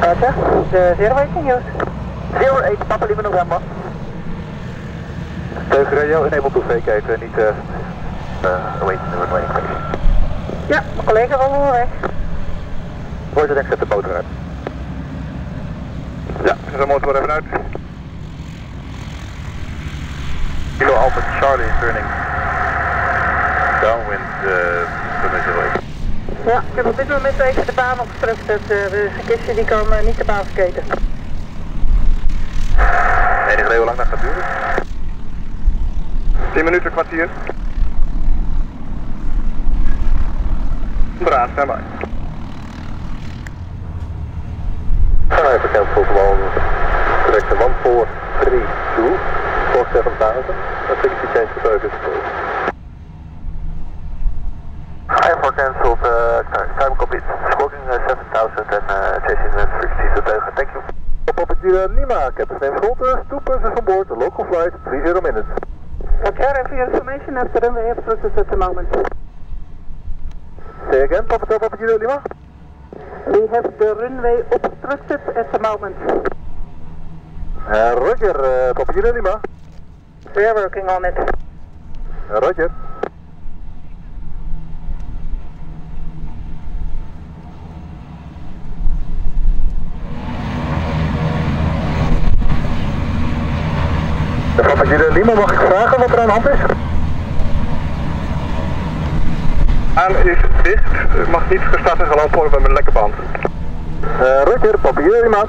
Roger, de zero waiting use. 08 Papa Lima November. Teug radio, enable to vacate, niet uh, uh, awaiting the runway increase. Ja, mijn collega van onderweg. Wordt het zet de motor uit. Ja, zet de motor even uit. Kilo Alpha Charlie turning downwind uh, to Ja, ik heb op dit moment even de baan opgestrukt. De verkeersen die komen niet de baan vergeten. Enig idee hoe lang dat gaat duren? 10 minuten, kwartier. Braaf, stand by. Even cancel one, correct one four three two four seven thousand. I think you change the focus. Het Lima, Captain James Scholter, two persons on board, local flight, 30 minutes. For your information, after the runway obstructed at the moment. Say again, Papa Papa Lima? We have the runway obstructed at the moment. Uh, roger, uh, Papa Lima. We are working on it. Uh, roger. Lima, mag ik vragen wat er aan de hand is? Aan is dicht, mag niet gestart en geland worden met een lekke band. Uh, roger, Papa Kilo Lima.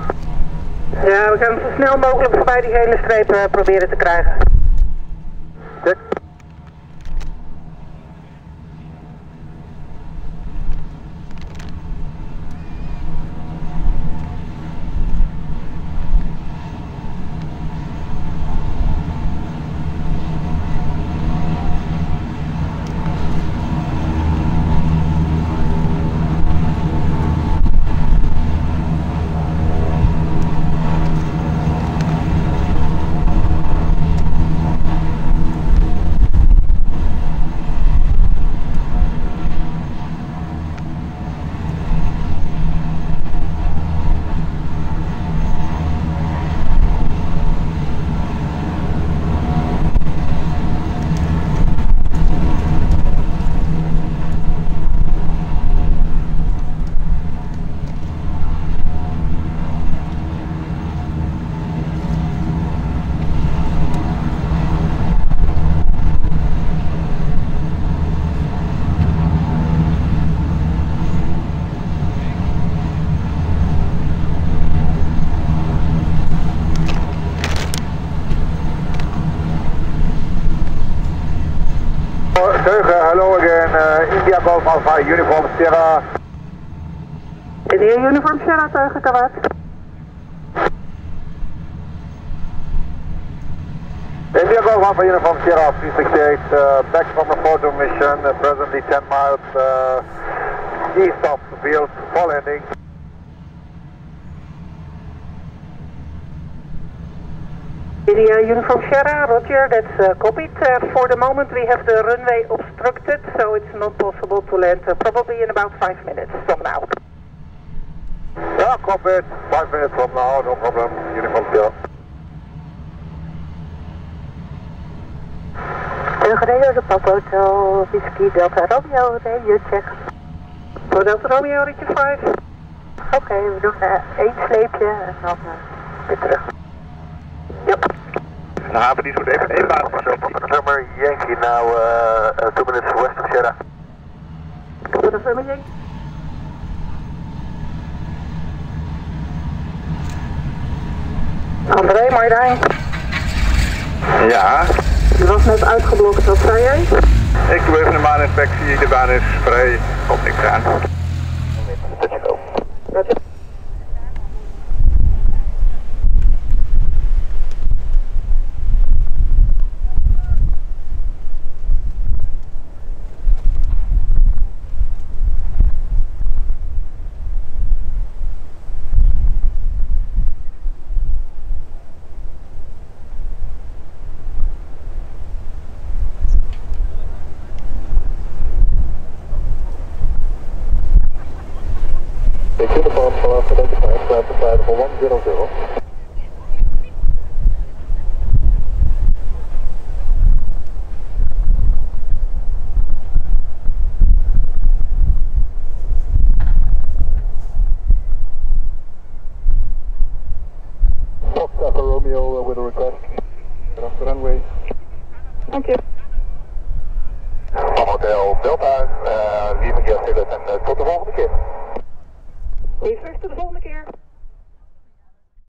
Ja, we gaan zo snel mogelijk voorbij die gele streep uh, proberen te krijgen. Teugen, hello again, uh, India Golf Alpha Uniform Sierra. India Uniform Sierra Teugen, Kawat. India Golf Alpha Uniform Sierra 368, uh, back from a photo mission, uh, presently 10 miles uh, east of the field, for landing. India Uniform Sierra, Roger, that's uh, copied. Uh, for the moment we have the runway obstructed, so it's not possible to land uh, probably in about five minutes from now. Yeah, it. Five minutes from now, no problem. Uniform Sierra. De Papa Hotel, Whiskey Delta Romeo, radio check. Voor Delta Romeo, ritje 5. Oké, okay, we doen één sleepje en dan weer terug. De havendienst moet even. Nummer Yankee, now uh, uh, two minutes west of Sierra. Nummer Yankee. André, Marjolein. Ja. Je was net uitgeblokt, wat zei jij? Ik doe even een baaninspectie, de baan is vrij, komt niks aan. Ik zit op vanaf deze 5, blijf de vrijdag 100. Fox Alpha Romeo uh, with a request. Get off the runway. Dank je. Van Hotel Delta, uh, lieve guests en uh, tot de volgende keer. Vlucht, tot de volgende keer.